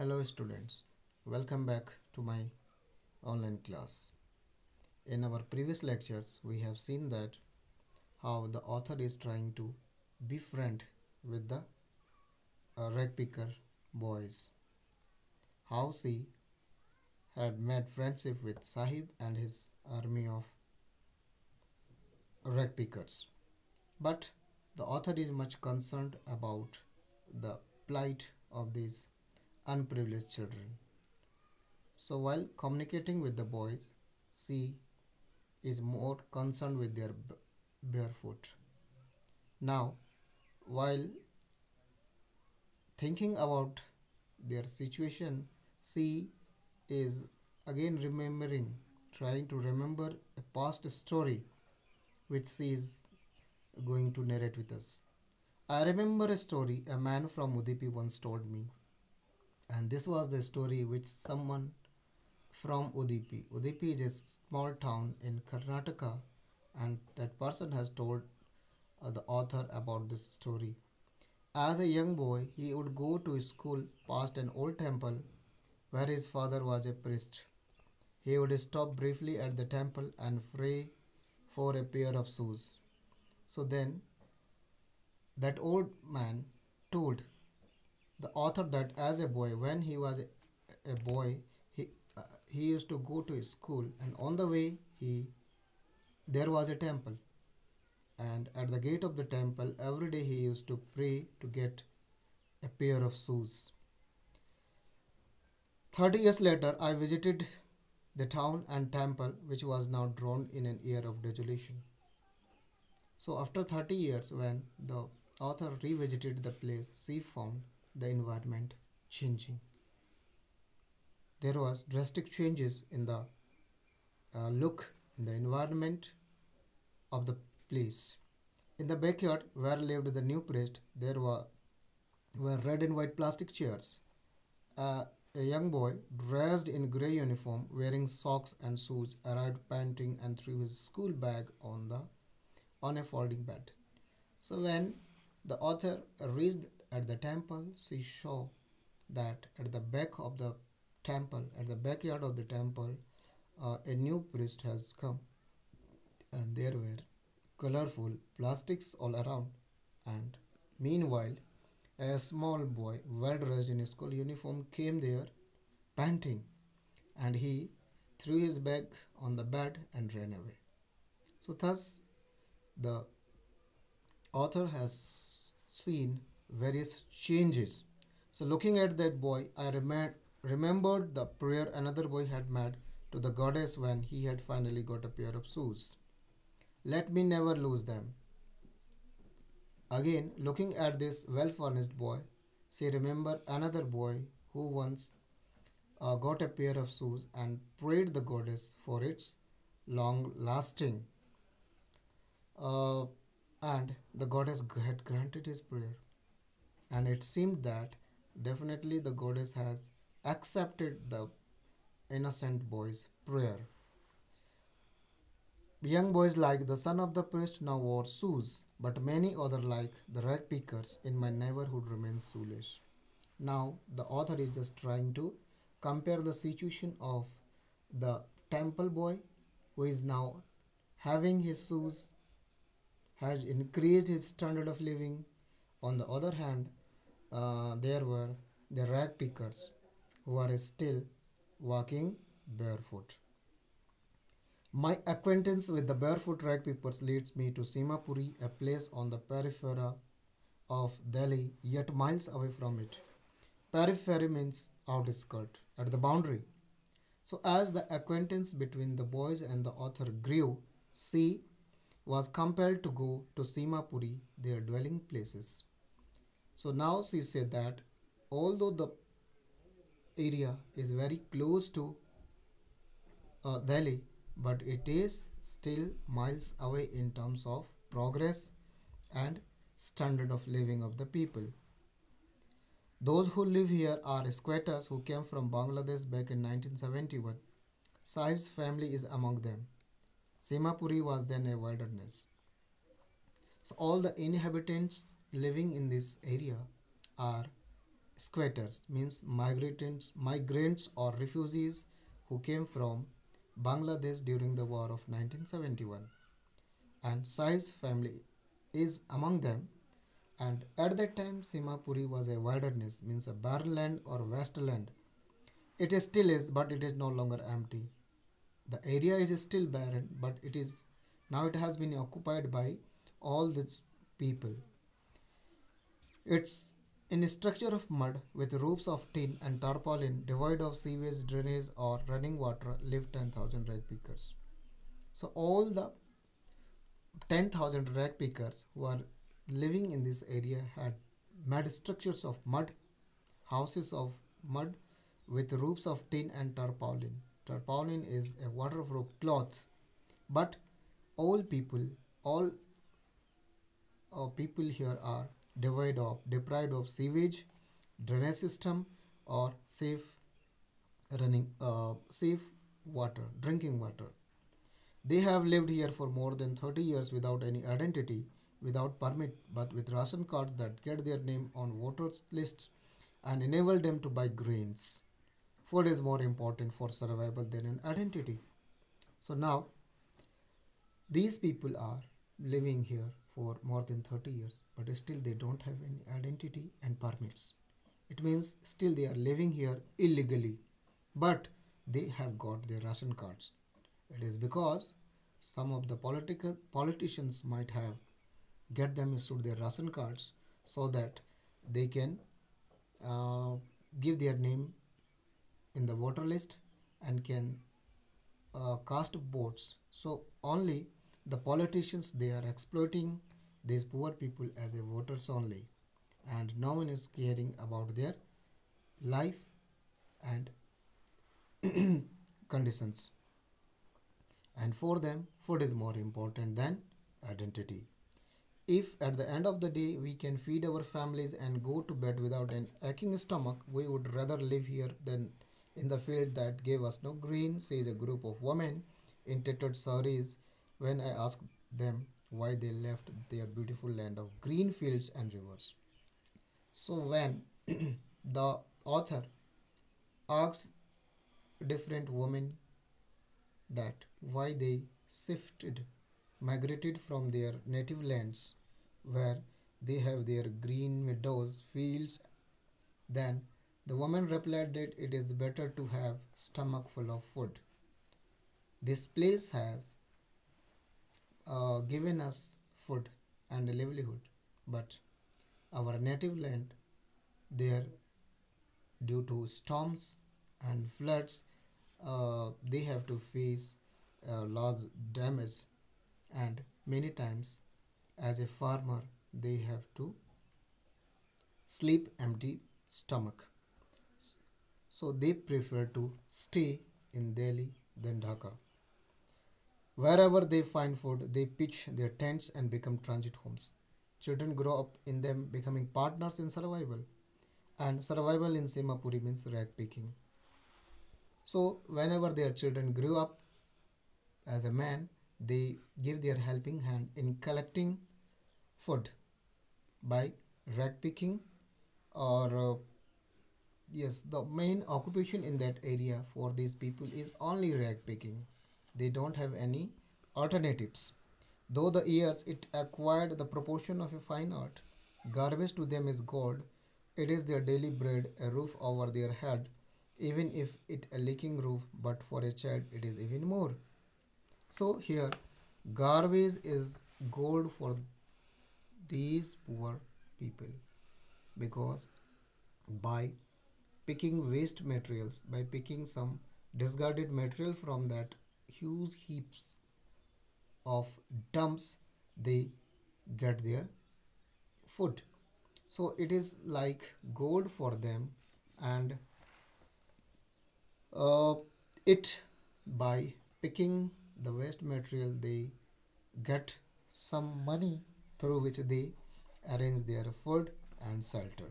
Hello students, welcome back to my online class. In our previous lectures, we have seen that how the author is trying to befriend with the uh, rag picker boys. How she had made friendship with Sahib and his army of rag pickers. But the author is much concerned about the plight of these unprivileged children. So while communicating with the boys, she is more concerned with their barefoot. Now, while thinking about their situation, she is again remembering, trying to remember a past story which she is going to narrate with us. I remember a story a man from Udupi once told me, and this was the story which someone from Udupi. Udupi is a small town in Karnataka, and that person has told uh, the author about this story. As a young boy, he would go to school past an old temple where his father was a priest. He would stop briefly at the temple and pray for a pair of shoes. So then, that old man told the author that as a boy, when he was a, a boy, he uh, he used to go to school, and on the way he there was a temple, and at the gate of the temple every day he used to pray to get a pair of shoes. Thirty years later, I visited the town and temple, which was now drowned in an year of desolation. So, after 30 years, when the author revisited the place, she found the environment changing. There was drastic changes in the uh, look, in the environment of the place. In the backyard where lived the new priest, there were, were red and white plastic chairs. Uh, a young boy, dressed in grey uniform, wearing socks and shoes, arrived panting and threw his school bag on the on a folding bed. So when the author reached at the temple, she saw that at the back of the temple, at the backyard of the temple, uh, a new priest has come, and there were colorful plastics all around. And meanwhile, a small boy, well dressed in school uniform, came there, panting, and he threw his bag on the bed and ran away. So thus the author has seen various changes. So, looking at that boy, I remem- remembered the prayer another boy had made to the goddess when he had finally got a pair of shoes. Let me never lose them. Again, looking at this well furnished boy, she remembered another boy who once uh, got a pair of shoes and prayed the goddess for its long lasting uh, and the goddess had granted his prayer. And it seemed that definitely the goddess has accepted the innocent boy's prayer. Young boys like the son of the priest now wore shoes, but many other like the rag pickers in my neighborhood remain shoeless. Now the author is just trying to compare the situation of the temple boy who is now having his shoes has increased his standard of living. On the other hand, uh, there were the rag pickers who are still walking barefoot. My acquaintance with the barefoot rag pickers leads me to Seemapuri, a place on the periphery of Delhi, yet miles away from it. Periphery means outskirt, at the boundary. So, as the acquaintance between the boys and the author grew, she was compelled to go to Seemapuri, their dwelling places. So now she said that although the area is very close to uh, Delhi, but it is still miles away in terms of progress and standard of living of the people. Those who live here are squatters who came from Bangladesh back in 1971. Sahib's family is among them. Seemapuri was then a wilderness. So all the inhabitants living in this area are squatters means migrants, migrants or refugees who came from Bangladesh during the war of 1971 and Sahib's family is among them. And at that time Seemapuri was a wilderness means a barren land or wasteland. It is still is but it is no longer empty. The area is still barren but it is now it has been occupied by all these people it's in a structure of mud with roofs of tin and tarpaulin devoid of sewage drainage or running water live 10000 rag pickers so all the 10000 rag pickers who are living in this area had made structures of mud houses of mud with roofs of tin and tarpaulin. Tarpaulin is a waterproof cloth but all people all uh, people here are devoid of deprived of sewage drainage system or safe running uh, safe water drinking water. They have lived here for more than 30 years without any identity without permit but with ration cards that get their name on voters lists and enable them to buy grains food is more important for survival than an identity. So now these people are living here for more than 30 years, but still they don't have any identity and permits. It means still they are living here illegally, but they have got their ration cards. It is because some of the political politicians might have get them issued their ration cards so that they can uh, give their name in the voter list and can uh, cast votes. So only the politicians they are exploiting these poor people as a voters only. And no one is caring about their life and conditions. And for them food is more important than identity. If at the end of the day we can feed our families and go to bed without an aching stomach we would rather live here than in the field that gave us no green says a group of women in tattered saris when I asked them why they left their beautiful land of green fields and rivers. So, when the author asks different women that why they shifted, migrated from their native lands where they have their green meadows, fields, then the woman replied that it is better to have stomach full of food. This place has uh, given us food and livelihood, but our native land, there, due to storms and floods, uh, they have to face uh, large damage, and many times, as a farmer, they have to sleep empty stomach. So they prefer to stay in Delhi than Dhaka. Wherever they find food, they pitch their tents and become transit homes. Children grow up in them, becoming partners in survival. And survival in Seemapuri means rag picking. So, whenever their children grew up as a man, they give their helping hand in collecting food by rag picking or uh, yes the main occupation in that area for these people is only rag picking they don't have any alternatives. Though the years it acquired the proportion of a fine art, garbage to them is gold. It is their daily bread, a roof over their head, even if it a leaking roof, but for a child it is even more. So here, garbage is gold for these poor people because by picking waste materials, by picking some discarded material from that huge heaps of dumps they get their food. So it is like gold for them and uh, it by picking the waste material they get some money through which they arrange their food and shelter.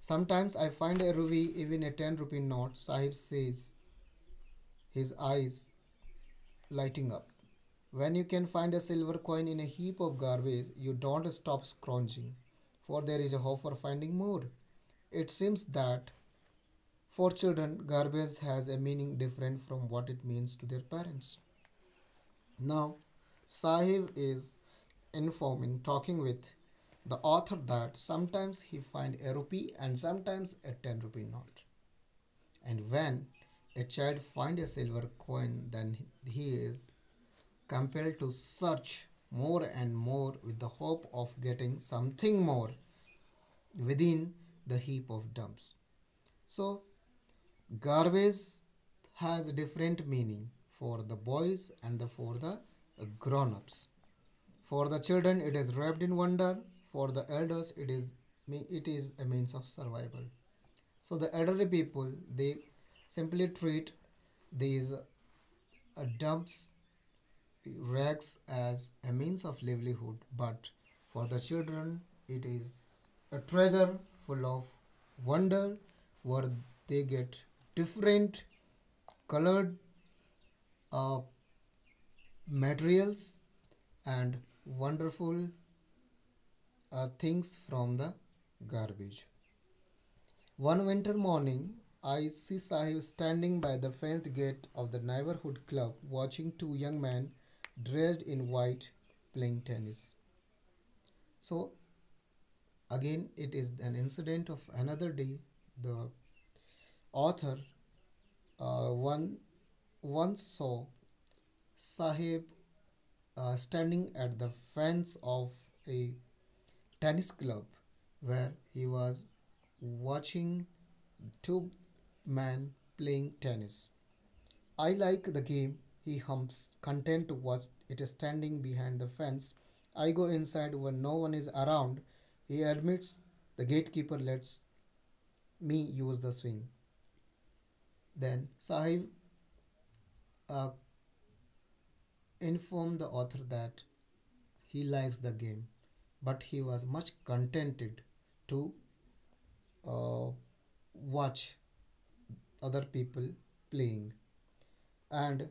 Sometimes i find a rupee even a 10 rupee note. Sahib says his eyes lighting up. When you can find a silver coin in a heap of garbage, you don't stop scrounging, for there is a hope for finding more. it seems that for children, garbage has a meaning different from what it means to their parents. Now, Sahib is informing, talking with the author that sometimes he find a rupee and sometimes a 10 rupee note. And when a child find a silver coin, then he is compelled to search more and more with the hope of getting something more within the heap of dumps. So, garbage has different meaning for the boys and the, for the grown-ups. For the children, it is wrapped in wonder. For the elders, it is it is a means of survival. So the elderly people they simply treat these uh, dumps rags as a means of livelihood, but for the children, it is a treasure full of wonder where they get different colored uh, materials and wonderful uh, things from the garbage. One winter morning, I see Sahib standing by the fenced gate of the neighborhood club watching two young men dressed in white playing tennis. So, again, it is an incident of another day. The author uh, one once saw Sahib uh, standing at the fence of a tennis club where he was watching two men playing tennis. I like the game, he hums, content to watch it standing behind the fence. I go inside when no one is around. He admits the gatekeeper lets me use the swing. Then Sahib uh, informed the author that he likes the game, but he was much contented to uh, watch other people playing. And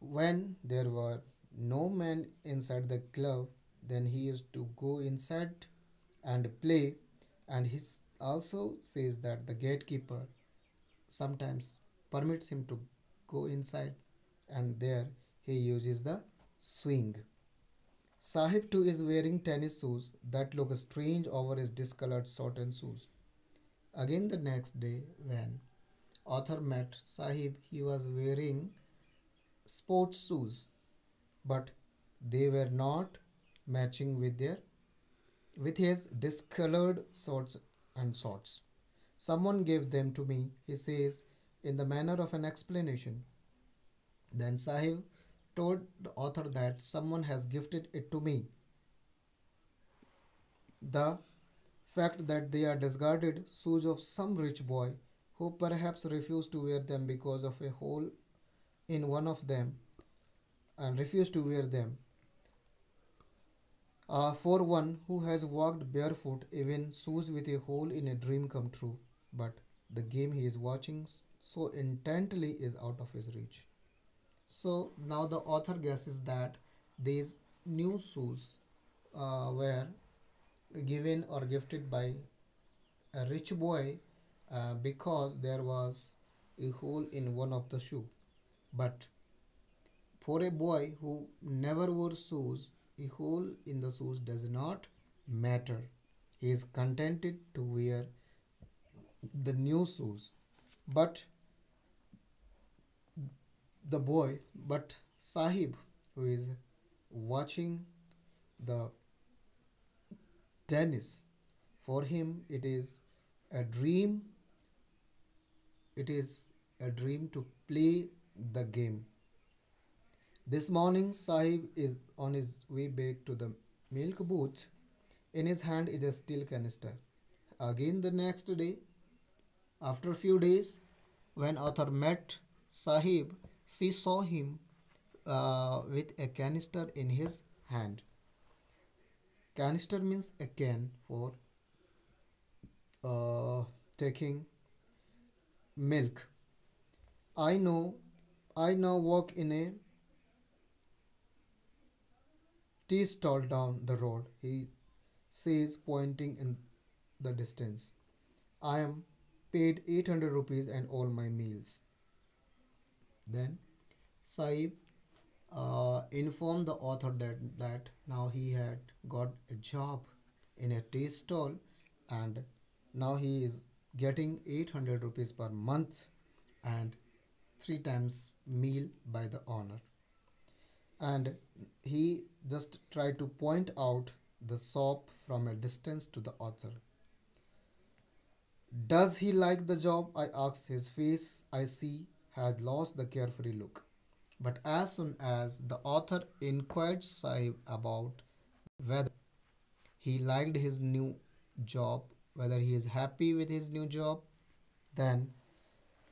when there were no men inside the club, then he used to go inside and play. And he also says that the gatekeeper sometimes permits him to go inside and there he uses the swing. Sahib too is wearing tennis shoes that look strange over his discolored shortened shoes. Again the next day when author met Sahib he was wearing sports shoes but they were not matching with their with his discolored shorts and shorts. Someone gave them to me, he says, in the manner of an explanation. Then Sahib told the author that someone has gifted it to me. The fact that they are discarded shoes of some rich boy who perhaps refused to wear them because of a hole in one of them and refused to wear them. Uh, for one who has walked barefoot, even shoes with a hole in a dream come true, but the game he is watching so intently is out of his reach. So now the author guesses that these new shoes uh, were given or gifted by a rich boy uh, because there was a hole in one of the shoe. But for a boy who never wore shoes, a hole in the shoes does not matter. He is contented to wear the new shoes. But the boy, but Sahib, who is watching the tennis, for him it is a dream. It is a dream to play the game. This morning, Sahib is on his way back to the milk booth. In his hand is a steel canister. Again, the next day, after a few days, when Arthur met Sahib, she saw him uh, with a canister in his hand. Canister means a can for uh, taking milk. I know I now walk in a tea stall down the road. He says, pointing in the distance. I am paid 800 rupees and all my meals. Then Sahib uh, informed the author that, that now he had got a job in a tea stall and now he is getting 800 rupees per month and three times meal by the owner. And he just tried to point out the shop from a distance to the author. Does he like the job? I asked his face. I see has lost the carefree look but as soon as the author inquired Sahib about whether he liked his new job, whether he is happy with his new job, then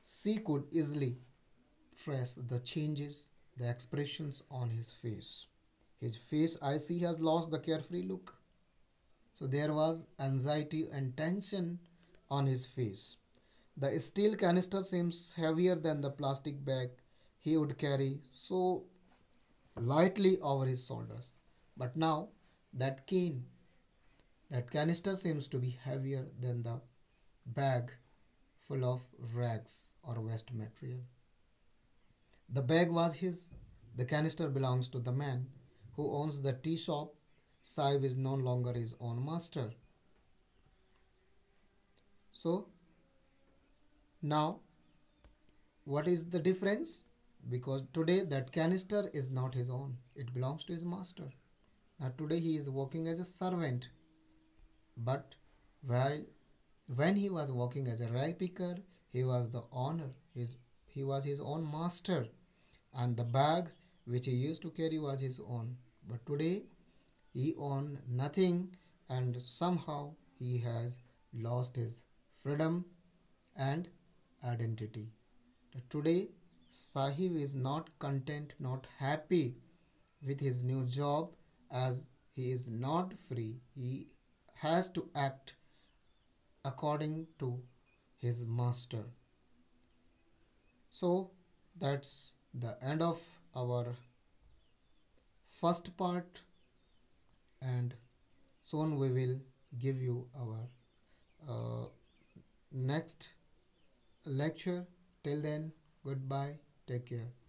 she could easily trace the changes, the expressions on his face. His face, I see, has lost the carefree look. So there was anxiety and tension on his face. The steel canister seems heavier than the plastic bag he would carry so lightly over his shoulders. But now that cane, that canister seems to be heavier than the bag full of rags or waste material. The bag was his, the canister belongs to the man who owns the tea shop. Sahib is no longer his own master. So, now what is the difference? Because today that canister is not his own. It belongs to his master. Now today he is working as a servant. But while when he was working as a rag picker he was the owner his he was his own master. And the bag which he used to carry was his own. But today he owned nothing and somehow he has lost his freedom and identity. Today Sahib is not content, not happy with his new job as he is not free. He has to act according to his master. So that's the end of our first part and soon we will give you our uh, next lecture till then Goodbye. Take care.